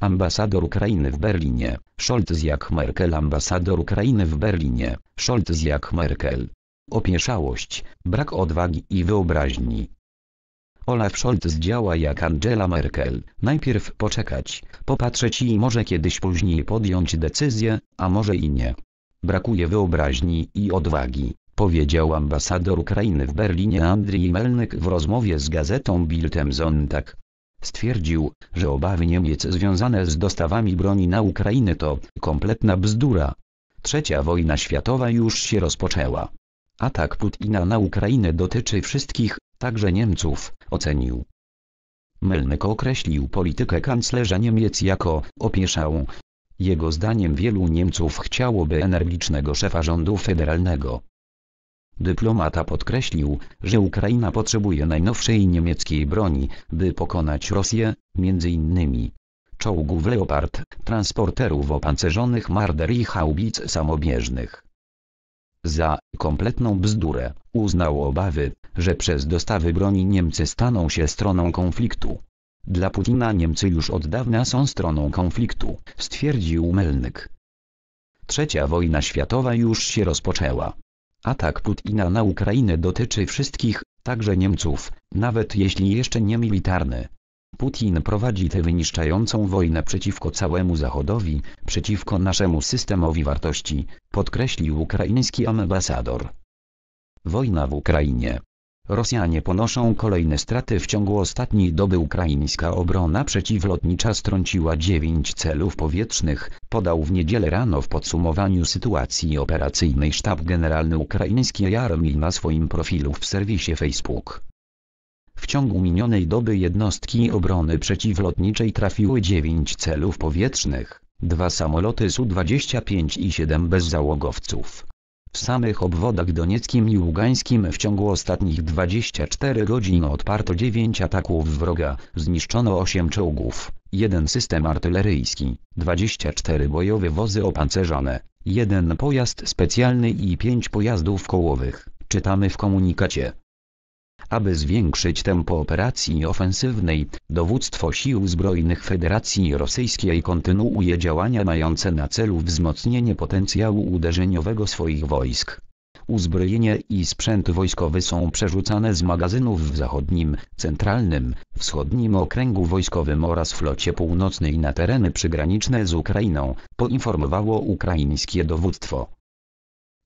ambasador Ukrainy w Berlinie, Scholz jak Merkel ambasador Ukrainy w Berlinie, Scholz jak Merkel. Opieszałość, brak odwagi i wyobraźni. Olaf Scholz działa jak Angela Merkel, najpierw poczekać, popatrzeć i może kiedyś później podjąć decyzję, a może i nie. Brakuje wyobraźni i odwagi, powiedział ambasador Ukrainy w Berlinie Andrii Melnyk w rozmowie z gazetą Bild am Sonntag. Stwierdził, że obawy Niemiec związane z dostawami broni na Ukrainę to kompletna bzdura. Trzecia wojna światowa już się rozpoczęła. Atak Putina na Ukrainę dotyczy wszystkich, także Niemców, ocenił. Melnyk określił politykę kanclerza Niemiec jako opieszałą. Jego zdaniem wielu Niemców chciałoby energicznego szefa rządu federalnego. Dyplomata podkreślił, że Ukraina potrzebuje najnowszej niemieckiej broni, by pokonać Rosję, między innymi czołgów Leopard, transporterów opancerzonych Marder i haubic samobieżnych. Za kompletną bzdurę uznał obawy, że przez dostawy broni Niemcy staną się stroną konfliktu. Dla Putina Niemcy już od dawna są stroną konfliktu, stwierdził Melnyk. Trzecia wojna światowa już się rozpoczęła. Atak Putina na Ukrainę dotyczy wszystkich, także Niemców, nawet jeśli jeszcze nie militarny. Putin prowadzi tę wyniszczającą wojnę przeciwko całemu Zachodowi, przeciwko naszemu systemowi wartości, podkreślił ukraiński ambasador. Wojna w Ukrainie. Rosjanie ponoszą kolejne straty w ciągu ostatniej doby ukraińska obrona przeciwlotnicza strąciła 9 celów powietrznych, podał w niedzielę rano w podsumowaniu sytuacji operacyjnej sztab generalny ukraińskiej armii na swoim profilu w serwisie Facebook. W ciągu minionej doby jednostki obrony przeciwlotniczej trafiły 9 celów powietrznych, dwa samoloty Su-25 i 7 bezzałogowców. W samych obwodach donieckim i ługańskim w ciągu ostatnich 24 godzin odparto 9 ataków wroga, zniszczono 8 czołgów, jeden system artyleryjski, 24 bojowe wozy opancerzone, jeden pojazd specjalny i 5 pojazdów kołowych, czytamy w komunikacie. Aby zwiększyć tempo operacji ofensywnej, dowództwo Sił Zbrojnych Federacji Rosyjskiej kontynuuje działania mające na celu wzmocnienie potencjału uderzeniowego swoich wojsk. Uzbrojenie i sprzęt wojskowy są przerzucane z magazynów w zachodnim, centralnym, wschodnim okręgu wojskowym oraz flocie północnej na tereny przygraniczne z Ukrainą, poinformowało ukraińskie dowództwo.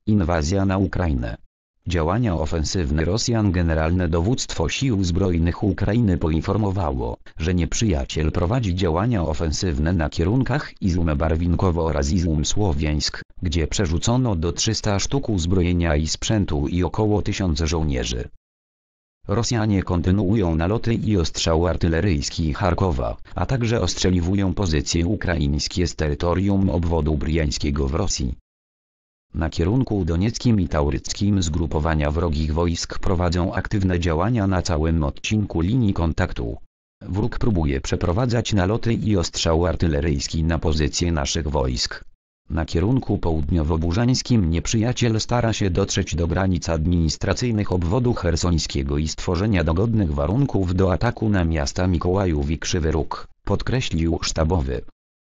Inwazja na Ukrainę Działania ofensywne Rosjan Generalne Dowództwo Sił Zbrojnych Ukrainy poinformowało, że nieprzyjaciel prowadzi działania ofensywne na kierunkach Izum Barwinkowo oraz Izum Słowiańsk, gdzie przerzucono do 300 sztuk uzbrojenia i sprzętu i około 1000 żołnierzy. Rosjanie kontynuują naloty i ostrzał artyleryjski Charkowa, a także ostrzeliwują pozycje ukraińskie z terytorium obwodu briańskiego w Rosji. Na kierunku donieckim i tauryckim zgrupowania wrogich wojsk prowadzą aktywne działania na całym odcinku linii kontaktu. Wróg próbuje przeprowadzać naloty i ostrzał artyleryjski na pozycje naszych wojsk. Na kierunku południowo-burzańskim nieprzyjaciel stara się dotrzeć do granic administracyjnych obwodu hersońskiego i stworzenia dogodnych warunków do ataku na miasta Mikołajów i Krzywy Róg, podkreślił sztabowy.